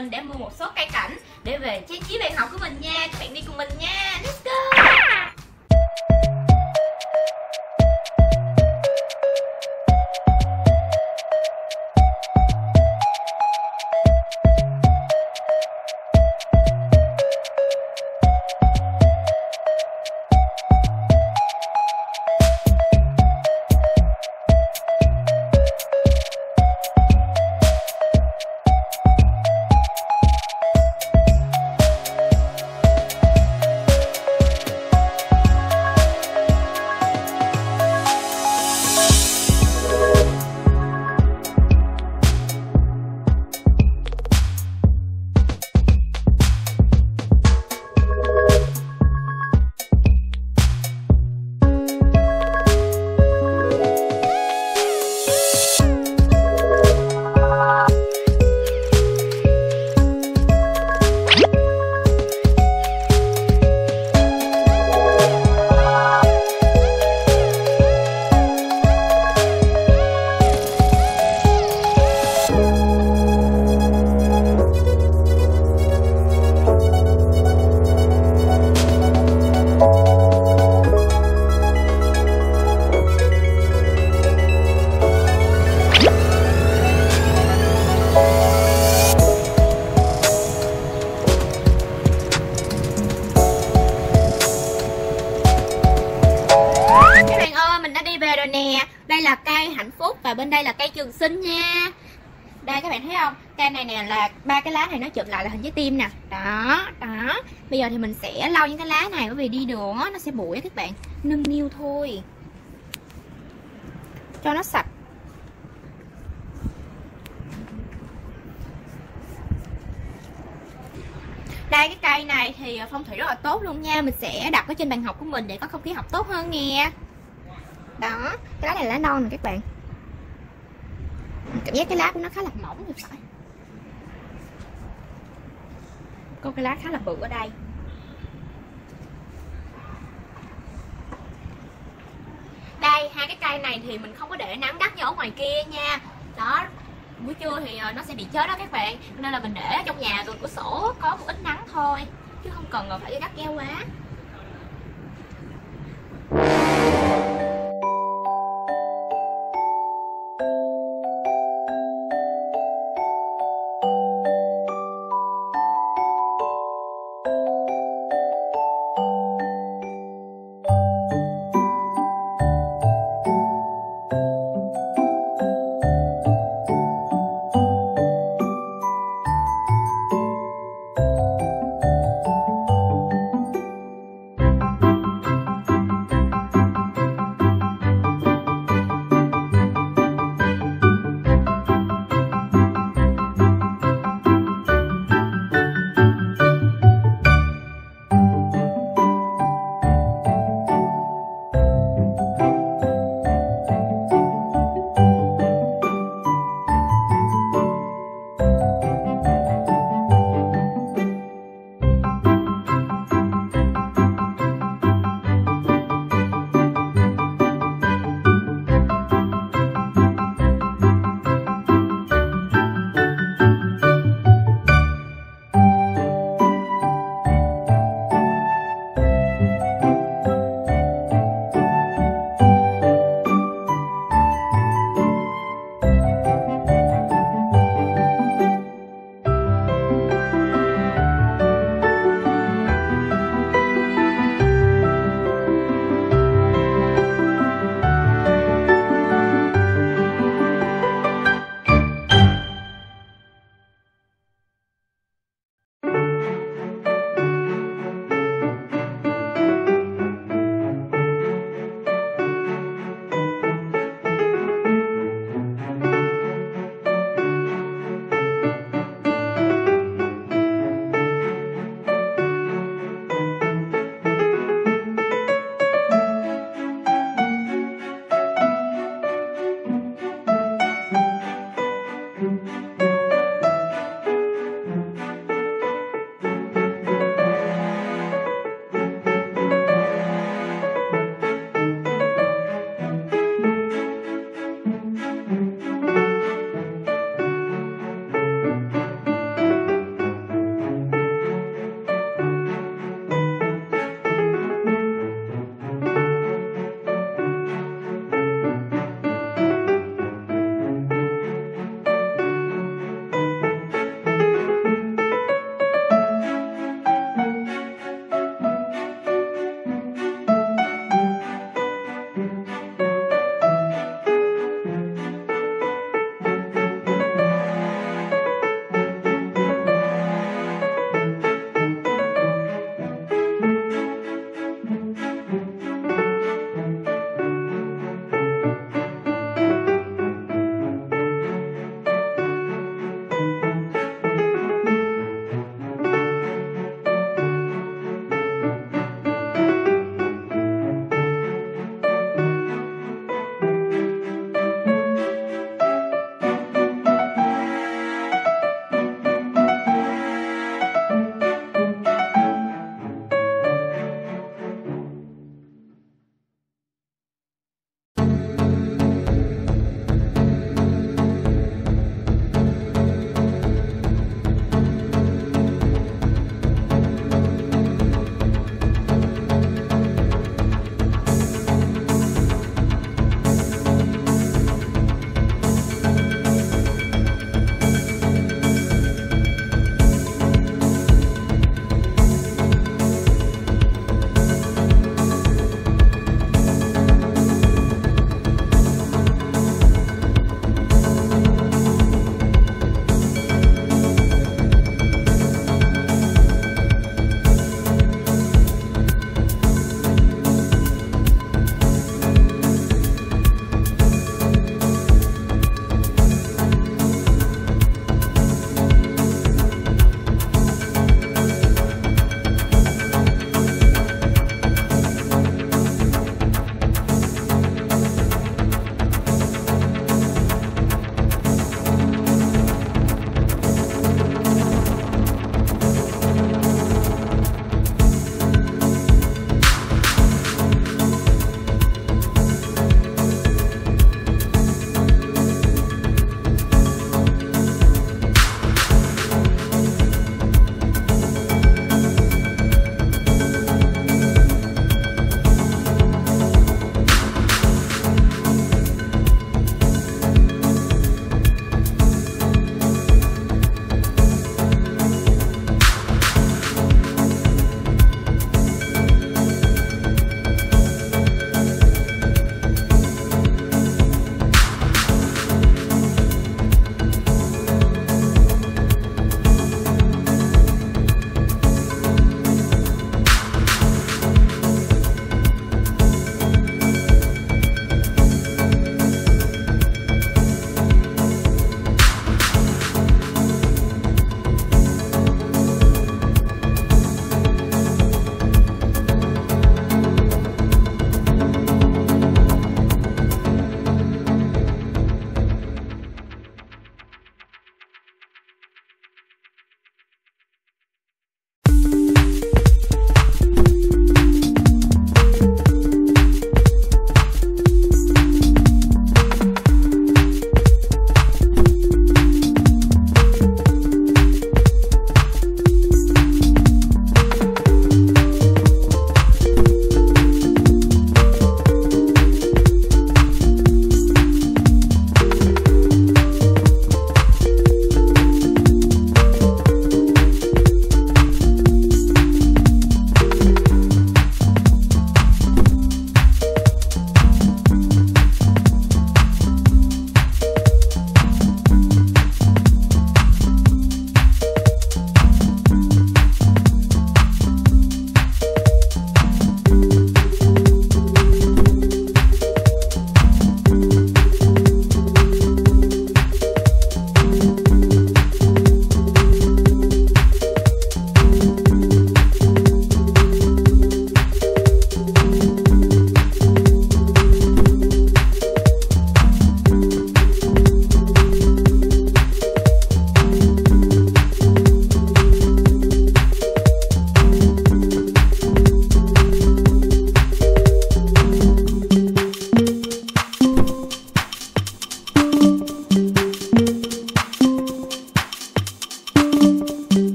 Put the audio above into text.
mình để mua một số cây cảnh để về trang trí bàn học của mình nha. Các bạn đi cùng mình nha. Let's go. Nè Đây là cây hạnh phúc và bên đây là cây trường sinh nha. Đây các bạn thấy không? Cây này nè là ba cái lá này nó chụm lại là hình trái tim nè. Đó, đó. Bây giờ thì mình sẽ lau những cái lá này Bởi vì đi đường nó sẽ bụi các bạn. Nâng niu thôi. Cho nó sạch. Đây cái cây này thì phong thủy rất là tốt luôn nha. Mình sẽ đặt ở trên bàn học của mình để có không khí học tốt hơn nè đó, cái lá này là lá non nè các bạn. Cảm giác cái lá của nó khá là mỏng như phải. Có cái lá khá là bự ở đây. Đây, hai cái cây này thì mình không có để nắng gắt như ở ngoài kia nha. Đó, buổi trưa thì ờ, nó sẽ bị chết đó các bạn. Nên là mình để trong nhà gần cửa sổ có một ít nắng thôi, chứ không cần phải gắt keo quá.